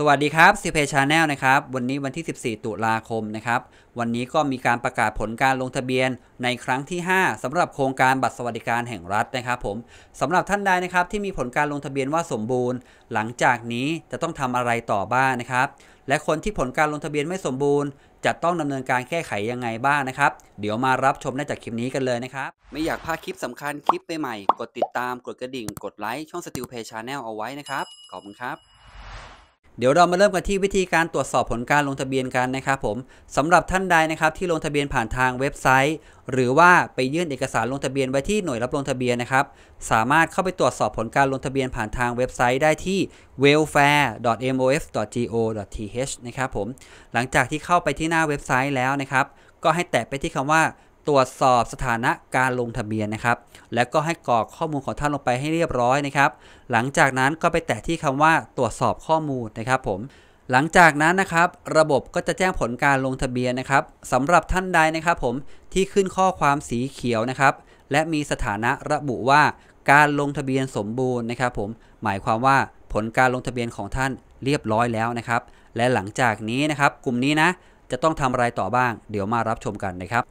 สวัสดีครับ CP Channel นะครับ วันนี้วันที่ 14 ตุลาคมนะครับ วันนี้ก็มีการประกาศผลการลงทะเบียนในครั้งที่ 5สำหรับโครงการบัตรสวัสดิการแห่งรัฐนะครับผมสำหรับท่านใดนะครับที่มีผลการลงทะเบียนว่าสมบูรณ์ หลังจากนี้จะต้องทำอะไรต่อบ้างนะครับ และคนที่ผลการลงทะเบียนไม่สมบูรณ์ จะต้องดำเนินการแก้ไขยังไงบ้างนะครับ เดี๋ยวมารับชมได้จากคลิปนี้กันเลยนะครับ ไม่อยากพลาดคลิปสำคัญคลิปใหม่ๆกดติดตามกดกระดิ่ง กดไลค์ช่อง Steel Pay Channel เอาไว้นะครับขอบคุณครับ เดี๋ยวเรามาเริ่มกันที่วิธีการตรวจสอบผลการลงทะเบียนกันนะครับผมสำหรับท่านใดนะครับที่ลงทะเบียนผ่านทางเว็บไซต์ หรือว่าไปยื่นเอกสารลงทะเบียนไว้ที่หน่วยรับลงทะเบียนนะครับสามารถเข้าไปตรวจสอบผลการลงทะเบียนผ่านทางเว็บไซต์ได้ที่ welfare.mos.go.th นะครับผมหลังจากที่เข้าไปที่หน้าเว็บไซต์แล้วนะครับก็ให้แตะไปที่คำว่า ตรวจสอบสถานะการลงทะเบียนนะครับ แล้วก็ให้กรอกข้อมูลของท่านลงไปให้เรียบร้อยนะครับ หลังจากนั้นก็ไปแตะที่คำว่าตรวจสอบข้อมูลนะครับผมหลังจากนั้นนะครับระบบก็จะแจ้งผลการลงทะเบียนนะครับสำหรับท่านใดนะครับผมที่ขึ้นข้อความสีเขียวนะครับ และมีสถานะระบุว่าการลงทะเบียนสมบูรณ์นะครับ ผมหมายความว่าผลการลงทะเบียนของท่านเรียบร้อยแล้วนะครับ และหลังจากนี้นะครับ กลุ่มนี้นะจะต้องทำอะไรต่อบ้าง เดี๋ยวมารับชมกันนะครับ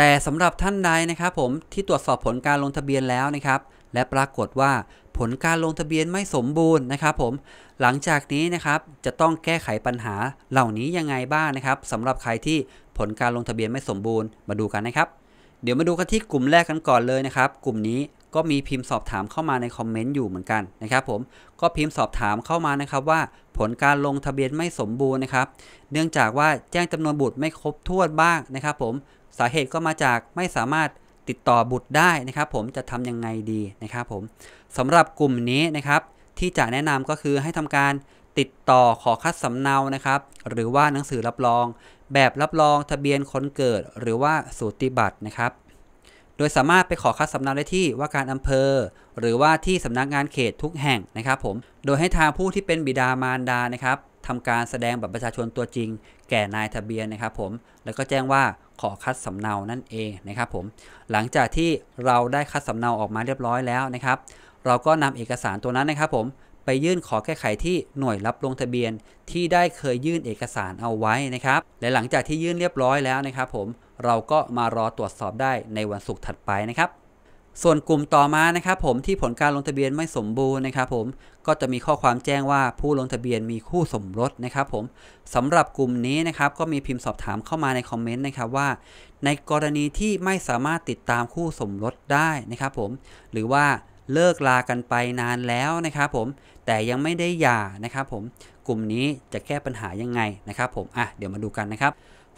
แต่สำหรับท่านใดนะครับผมที่ตรวจสอบผลการลงทะเบียนแล้วนะครับ และปรากฏว่าผลการลงทะเบียนไม่สมบูรณ์นะครับผมหลังจากนี้นะครับจะต้องแก้ไขปัญหาเหล่านี้ยังไงบ้างนะครับสำหรับใครที่ผลการลงทะเบียนไม่สมบูรณ์มาดูกันนะครับ เดี๋ยวมาดูกันที่กลุ่มแรกกันก่อนเลยนะครับ กลุ่มนี้ก็มีพิมพ์สอบถามเข้ามาในคอมเมนต์อยู่เหมือนกันนะครับผมก็พิมพ์สอบถามเข้ามานะครับว่า ผลการลงทะเบียนไม่สมบูรณ์นะครับ เนื่องจากว่าแจ้งจำนวนบุตรไม่ครบถ้วนบ้างนะครับ ผม สาเหตุก็มาจากไม่สามารถติดต่อบุตรได้นะครับ ผมจะทำยังไงดีนะครับผมสำหรับกลุ่มนี้นะครับ ที่จะแนะนำก็คือให้ทำการติดต่อขอคัดสำเนานะครับ หรือว่าหนังสือรับรอง แบบรับรองทะเบียนคนเกิด หรือว่าสูติบัตรนะครับ โดยสามารถไปขอคัดสำเนาได้ที่ว่าการอำเภอ หรือว่าที่สำนักงานเขตทุกแห่งนะครับ ผม โดยให้ทางผู้ที่เป็นบิดามารดานะครับ ทำการแสดงบัตรประชาชนตัวจริง แก่นายทะเบียนนะครับผมแล้วก็แจ้งว่าขอคัดสำเนานั่นเองนะครับผมหลังจากที่เราได้คัดสำเนาออกมาเรียบร้อยแล้วนะครับ เราก็นำเอกสารตัวนั้นนะครับผมไปยื่นขอแก้ไขที่หน่วยรับลงทะเบียนที่ได้เคยยื่นเอกสารเอาไว้นะครับและหลังจากที่ยื่นเรียบร้อยแล้วนะครับผมเราก็มารอตรวจสอบได้ในวันศุกร์ถัดไปนะครับ ส่วนกลุ่มต่อมานะครับผมที่ผลการลงทะเบียนไม่สมบูรณ์นะครับผมก็จะมีข้อความแจ้งว่าผู้ลงทะเบียนมีคู่สมรสนะครับผมสำหรับกลุ่มนี้นะครับก็มีพิมพ์สอบถามเข้ามาในคอมเมนต์นะครับว่า ในกรณีที่ไม่สามารถติดตามคู่สมรสได้นะครับผมหรือว่าเลิกลากันไปนานแล้วนะครับผมแต่ยังไม่ได้หย่านะครับผมกลุ่มนี้จะแก้ปัญหายังไงนะครับผมอะเดี๋ยวมาดูกันนะครับ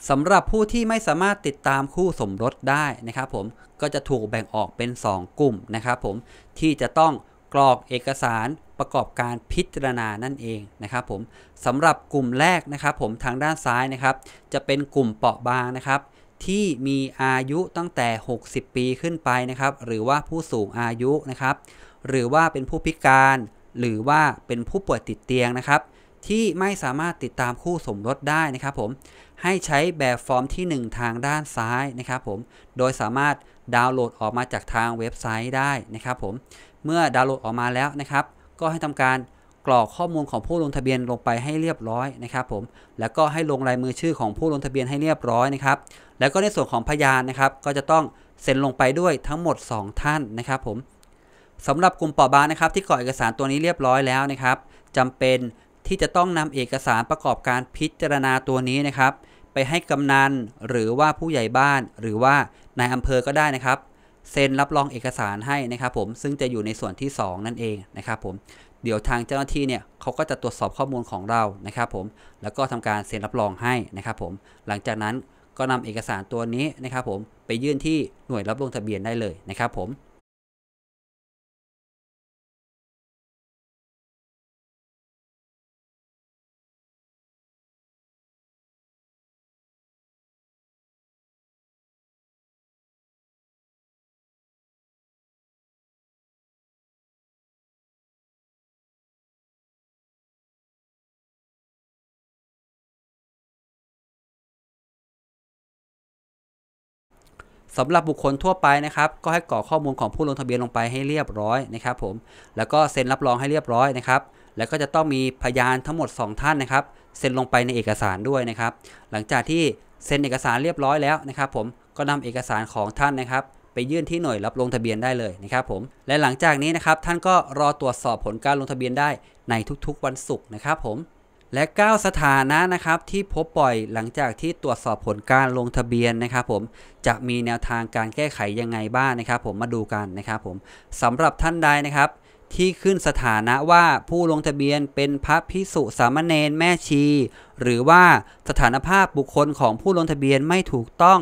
สำหรับผู้ที่ไม่สามารถติดตามคู่สมรสได้นะครับผมก็จะถูกแบ่งออกเป็น 2 กลุ่มนะครับผมที่จะต้องกรอกเอกสารประกอบการพิจารณานั่นเองนะครับผมสำหรับกลุ่มแรกนะครับผมทางด้านซ้ายนะครับ จะเป็นกลุ่มเปราะบางนะครับ ที่มีอายุตั้งแต่ 60 ปีขึ้นไปนะครับ หรือว่าผู้สูงอายุนะครับ หรือว่าเป็นผู้พิการ หรือว่าเป็นผู้ป่วยติดเตียงนะครับ ที่ไม่สามารถติดตามคู่สมรสได้นะครับผม ให้ใช้แบบฟอร์มที่ 1 ทางด้านซ้ายนะครับผม โดยสามารถดาวน์โหลดออกมาจากทางเว็บไซต์ได้นะครับผม เมื่อดาวน์โหลดออกมาแล้วนะครับ ก็ให้ทำการกรอกข้อมูลของผู้ลงทะเบียนลงไปให้เรียบร้อยนะครับผม แล้วก็ให้ลงลายมือชื่อของผู้ลงทะเบียนให้เรียบร้อยนะครับ แล้วก็ในส่วนของพยานนะครับ ก็จะต้องเซ็นลงไปด้วยทั้งหมด 2 ท่านนะครับผมสำหรับกลุ่มเปราะบางนะครับที่กรอกเอกสารตัวนี้เรียบร้อยแล้วนะครับจำเป็นที่จะต้องนำเอกสารประกอบการพิจารณาตัวนี้นะครับ ไปให้กำนันหรือว่าผู้ใหญ่บ้านหรือว่านายอำเภอก็ได้นะครับเซ็นรับรองเอกสารให้นะครับผมซึ่งจะอยู่ในส่วนที่ 2 นั่นเองนะครับผมเดี๋ยวทางเจ้าหน้าที่เนี่ยเขาก็จะตรวจสอบข้อมูลของเรานะครับผมแล้วก็ทำการเซ็นรับรองให้นะครับผมหลังจากนั้นก็นำเอกสารตัวนี้นะครับผมไปยื่นที่หน่วยรับลงทะเบียนได้เลยนะครับผม สำหรับบุคคลทั่วไปนะครับก็ให้กรอกข้อมูลของผู้ลงทะเบียนลงไปให้เรียบร้อยนะครับผมแล้วก็เซ็นรับรองให้เรียบร้อยนะครับแล้วก็จะต้องมีพยานทั้งหมด 2 ท่านนะครับเซ็นลงไปในเอกสารด้วยนะครับหลังจากที่เซ็นเอกสารเรียบร้อยแล้วนะครับผมก็นำเอกสารของท่านนะครับไปยื่นที่หน่วยรับลงทะเบียนได้เลยนะครับผมและหลังจากนี้นะครับท่านก็รอตรวจสอบผลการลงทะเบียนได้ในทุกๆวันศุกร์นะครับผม และ 9 สถานะนะครับที่พบบ่อยหลังจากที่ตรวจสอบผลการลงทะเบียนนะครับผมจะมีแนวทางการแก้ไขยังไงบ้างนะครับ ผมมาดูกันนะครับผมสำหรับท่านใดนะครับ ที่ขึ้นสถานะว่าผู้ลงทะเบียนเป็นพระพิสุสามเณรแม่ชี หรือว่าสถานภาพบุคคลของผู้ลงทะเบียนไม่ถูกต้อง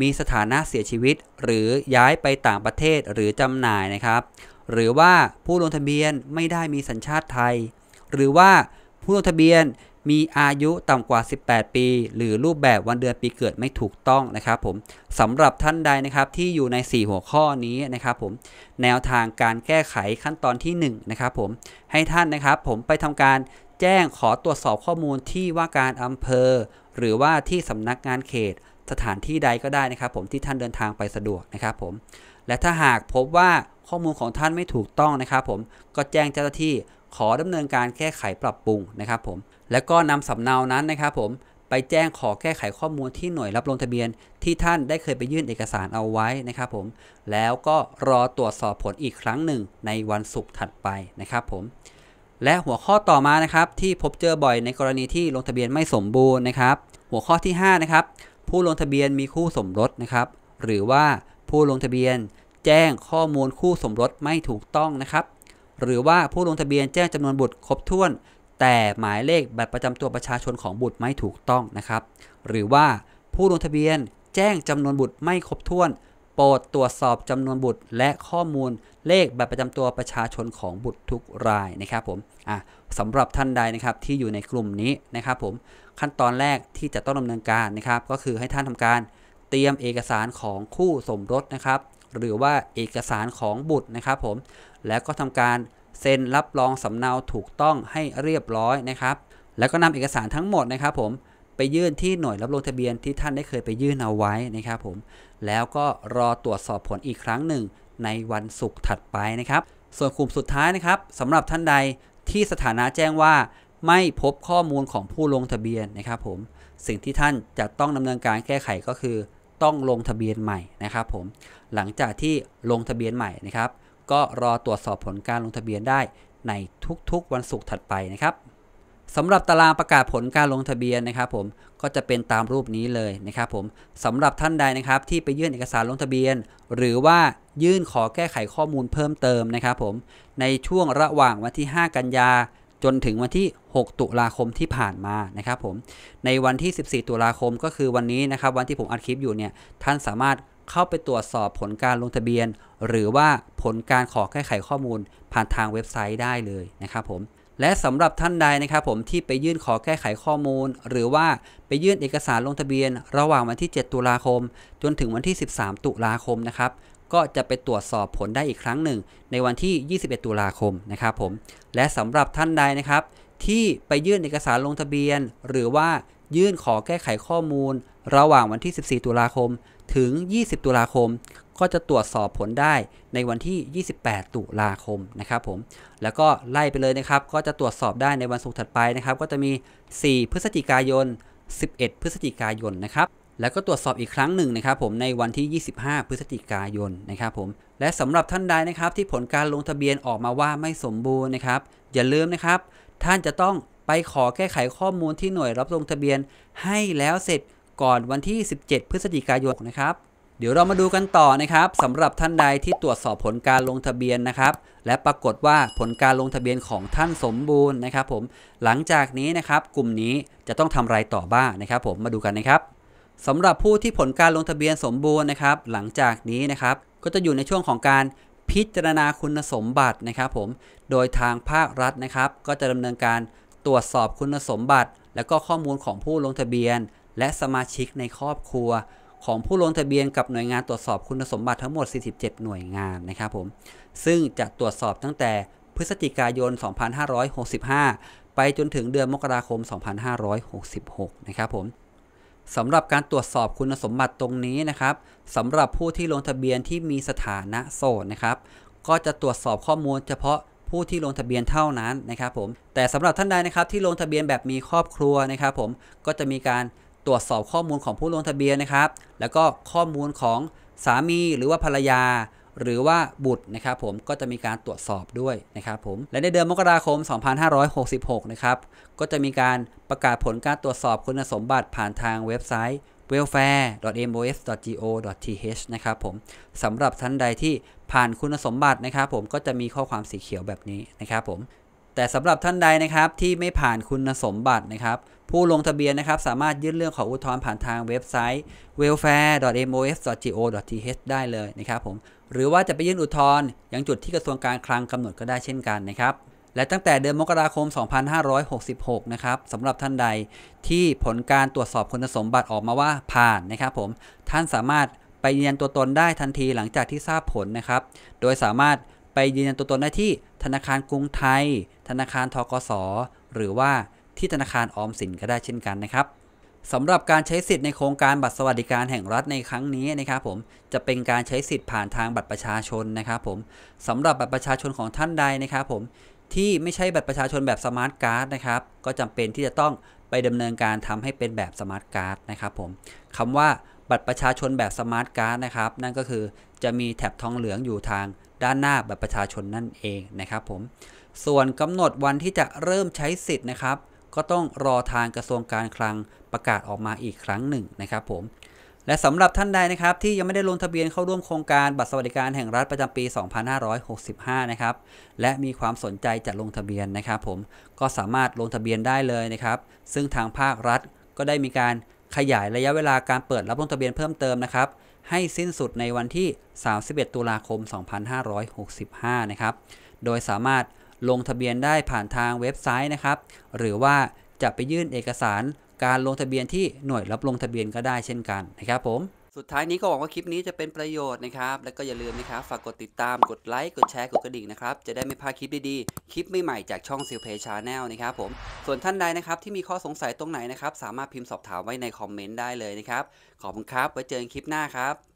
มีสถานะเสียชีวิต หรือย้ายไปต่างประเทศหรือจำหน่ายนะครับ หรือว่าผู้ลงทะเบียนไม่ได้มีสัญชาติไทย หรือว่า ผู้ลงทะเบียนมีอายุต่ำกว่า 18 ปี หรือรูปแบบวันเดือนปีเกิดไม่ถูกต้องนะครับผมสำหรับท่านใดนะครับที่อยู่ใน 4 หัวข้อนี้นะครับผมแนวทางการแก้ไขขั้นตอนที่1นะครับผมให้ท่านนะครับผมไปทำการแจ้งขอตรวจสอบข้อมูลที่ว่าการอำเภอ หรือว่าที่สำนักงานเขต สถานที่ใดก็ได้นะครับ ผมที่ท่านเดินทางไปสะดวกนะครับผมและถ้าหากพบว่าข้อมูลของท่านไม่ถูกต้องนะครับ ผมก็แจ้งเจ้าหน้าที่ ขอดำเนินการแก้ไขปรับปรุงนะครับผม แล้วก็นำสำเนานั้นนะครับผมไปแจ้งขอแก้ไขข้อมูลที่หน่วยรับลงทะเบียน ที่ท่านได้เคยไปยื่นเอกสารเอาไว้นะครับผม แล้วก็รอตรวจสอบผลอีกครั้งหนึ่งในวันศุกร์ถัดไปนะครับผม และหัวข้อต่อมานะครับที่พบเจอบ่อยในกรณีที่ลงทะเบียนไม่สมบูรณ์นะครับ หัวข้อที่5นะครับผู้ลงทะเบียนมีคู่สมรสนะครับ หรือว่าผู้ลงทะเบียนแจ้งข้อมูลคู่สมรสไม่ถูกต้องนะครับ หรือว่าผู้ลงทะเบียนแจ้งจำนวนบุตรครบถ้วน แต่หมายเลขบัตรประจำตัวประชาชนของบุตรไม่ถูกต้องนะครับ หรือว่าผู้ลงทะเบียนแจ้งจำนวนบุตรไม่ครบถ้วน โปรดตรวจสอบจำนวนบุตร และข้อมูลเลขบัตรประจำตัวประชาชนของบุตรทุกรายนะครับผมอะสำหรับท่านใดนะครับที่อยู่ในกลุ่มนี้นะครับผมขั้นตอนแรกที่จะต้องดำเนินการนะครับ ก็คือให้ท่านทำการเตรียมเอกสารของคู่สมรสนะครับ หรือว่าเอกสารของบุตรนะครับผม แล้วก็ทำการเซ็นรับรองสำเนาถูกต้องให้เรียบร้อยนะครับ แล้วก็นำเอกสารทั้งหมดนะครับผมไปยื่นที่หน่วยรับรองทะเบียนที่ท่านได้เคยไปยื่นเอาไว้นะครับผม แล้วก็รอตรวจสอบผลอีกครั้งหนึ่งในวันศุกร์ถัดไปนะครับ ส่วนกลุ่มสุดท้ายนะครับสำหรับท่านใดที่สถานะแจ้งว่าไม่พบข้อมูลของผู้ลงทะเบียนนะครับผม สิ่งที่ท่านจะต้องดำเนินการแก้ไขก็คือ ต้องลงทะเบียนใหม่นะครับผม หลังจากที่ลงทะเบียนใหม่นะครับ ก็รอตรวจสอบผลการลงทะเบียนได้ในทุกๆวันศุกร์ถัดไปนะครับสำหรับตารางประกาศผลการลงทะเบียนนะครับผมก็จะเป็นตามรูปนี้เลยนะครับผมสำหรับท่านใดนะครับที่ไปยื่นเอกสารลงทะเบียน หรือว่ายื่นขอแก้ไขข้อมูลเพิ่มเติมนะครับผมในช่วงระหว่างวันที่ 5 กันยาจนถึงวันที่ 6 ตุลาคมที่ผ่านมานะครับผมในวันที่ 14 ตุลาคมก็คือวันนี้นะครับวันที่ผมอัดคลิปอยู่เนี่ยท่านสามารถ เข้าไปตรวจสอบผลการลงทะเบียน หรือว่าผลการขอแก้ไขข้อมูลผ่านทางเว็บไซต์ได้เลยนะครับผมและสำหรับท่านใดนะครับผมที่ไปยื่นขอแก้ไขข้อมูล หรือว่าไปยื่นเอกสารลงทะเบียน ระหว่างวันที่ 7 ตุลาคม จนถึงวันที่ 13 ตุลาคมนะครับก็จะไปตรวจสอบผลได้อีกครั้งหนึ่ง ในวันที่ 21 ตุลาคมนะครับผมและสำหรับท่านใดนะครับ ที่ไปยื่นเอกสารลงทะเบียน หรือว่ายื่นขอแก้ไขข้อมูล ระหว่างวันที่ 14 ตุลาคม ถึง 20 ตุลาคม ก็จะตรวจสอบผลได้ในวันที่ 28 ตุลาคมนะครับผม แล้วก็ไล่ไปเลยนะครับ ก็จะตรวจสอบได้ในวันศุกร์ถัดไปนะครับ ก็จะมี 4 พฤศจิกายน 11 พฤศจิกายนนะครับ แล้วก็ตรวจสอบอีกครั้งหนึ่งนะครับผมในวันที่ 25 พฤศจิกายนนะครับผม และสำหรับท่านใดนะครับที่ผลการลงทะเบียนออกมาว่าไม่สมบูรณ์นะครับ อย่าลืมนะครับ ท่านจะต้องไปขอแก้ไขข้อมูลที่หน่วยรับลงทะเบียนให้แล้วเสร็จ ก่อนวันที่ 17 พฤศจิกายนนะครับ เดี๋ยวเรามาดูกันต่อนะครับสำหรับท่านใดที่ตรวจสอบผลการลงทะเบียนนะครับ และปรากฏว่าผลการลงทะเบียนของท่านสมบูรณ์นะครับ ผมหลังจากนี้นะครับ กลุ่มนี้จะต้องทำไรต่อบ้างนะครับ ผมมาดูกันนะครับสำหรับผู้ที่ผลการลงทะเบียนสมบูรณ์นะครับ หลังจากนี้นะครับ ก็จะอยู่ในช่วงของการพิจารณาคุณสมบัตินะครับ ผมโดยทางภาครัฐนะครับ ก็จะดำเนินการตรวจสอบคุณสมบัติ และก็ข้อมูลของผู้ลงทะเบียน และสมาชิกในครอบครัว ของผู้ลงทะเบียนกับหน่วยงานตรวจสอบคุณสมบัติทั้งหมด 47 หน่วยงานนะครับผม ซึ่งจะตรวจสอบตั้งแต่พฤศจิกายน 2565 ไปจนถึงเดือนมกราคม 2566 นะครับผมสำหรับการตรวจสอบคุณสมบัติตรงนี้นะครับสำหรับผู้ที่ลงทะเบียนที่มีสถานะโสดนะครับ ก็จะตรวจสอบข้อมูลเฉพาะผู้ที่ลงทะเบียนเท่านั้นนะครับผมแต่สำหรับท่านใดนะครับที่ลงทะเบียนแบบมีครอบครัวนะครับผมก็จะมีการ ตรวจสอบข้อมูลของผู้ลงทะเบียนนะครับ แล้วก็ข้อมูลของสามีหรือว่าภรรยา หรือว่าบุตรนะครับผมก็จะมีการตรวจสอบด้วยนะครับผมและในเดือนมกราคม 2566 นะครับก็จะมีการประกาศผลการตรวจสอบคุณสมบัติผ่านทางเว็บไซต์ welfare.mos.go.th นะครับผมสำหรับท่านใดที่ผ่านคุณสมบัตินะครับผมก็จะมีข้อความสีเขียวแบบนี้นะครับผม แต่สำหรับท่านใดนะครับที่ไม่ผ่านคุณสมบัตินะครับผู้ลงทะเบียนนะครับสามารถยื่นเรื่องขออุทธรณ์ผ่านทางเว็บไซต์ welfare.mos.go.th ได้เลยนะครับผมหรือว่าจะไปยื่นอุทธรณ์ยังจุดที่กระทรวงการคลังกำหนดก็ได้เช่นกันนะครับและตั้งแต่เดือนมกราคม 2566 นะครับสำหรับท่านใดที่ผลการตรวจสอบคุณสมบัติออกมาว่าผ่านนะครับผมท่านสามารถไปยืนยันตัวตนได้ทันทีหลังจากที่ทราบผลนะครับ โดยสามารถ ไปยืนยันตัวตนได้ที่ธนาคารกรุงไทย ธนาคารทกส หรือว่าที่ธนาคารออมสินก็ได้เช่นกันนะครับสำหรับการใช้สิทธิ์ในโครงการบัตรสวัสดิการแห่งรัฐในครั้งนี้นะครับผมจะเป็นการใช้สิทธิ์ผ่านทางบัตรประชาชนนะครับผมสำหรับบัตรประชาชนของท่านใดนะครับผมที่ไม่ใช่บัตรประชาชนแบบสมาร์ทการ์ดนะครับก็จำเป็นที่จะต้องไปดำเนินการทำให้เป็นแบบสมาร์ทการ์ดนะครับผมคำว่าบัตรประชาชนแบบสมาร์ทการ์ดนะครับนั่นก็คือจะมีแถบทองเหลืองอยู่ทาง ด้านหน้าบัตรประชาชนนั่นเองนะครับผมส่วนกำหนดวันที่จะเริ่มใช้สิทธิ์นะครับ ก็ต้องรอทางกระทรวงการคลังประกาศออกมาอีกครั้งหนึ่งนะครับผมและสำหรับท่านใดนะครับที่ยังไม่ได้ลงทะเบียนเข้าร่วมโครงการบัตรสวัสดิการแห่งรัฐประจำปี 2565 นะครับ และมีความสนใจจะลงทะเบียนนะครับผมก็สามารถลงทะเบียนได้เลยนะครับ ซึ่งทางภาครัฐก็ได้มีการขยายระยะเวลาการเปิดรับลงทะเบียนเพิ่มเติมนะครับ ให้สิ้นสุดในวันที่ 31 ตุลาคม 2565 นะครับ โดยสามารถลงทะเบียนได้ผ่านทางเว็บไซต์นะครับ หรือว่าจะไปยื่นเอกสารการลงทะเบียนที่หน่วยรับลงทะเบียนก็ได้เช่นกันนะครับผม สุดท้ายนี้ก็หวังว่าคลิปนี้จะเป็นประโยชน์นะครับ และก็อย่าลืมนะครับ ฝากกดติดตาม กดไลค์ กดแชร์ กดกระดิ่งนะครับ จะได้ไม่พลาดคลิปดีๆ คลิปใหม่ๆจากช่องซิลเพย์ Channel นะครับผม ส่วนท่านใดนะครับที่มีข้อสงสัยตรงไหนนะครับ สามารถพิมพ์สอบถามไว้ในคอมเมนต์ได้เลยนะครับ ขอบคุณครับ ไว้เจอกันคลิปหน้าครับ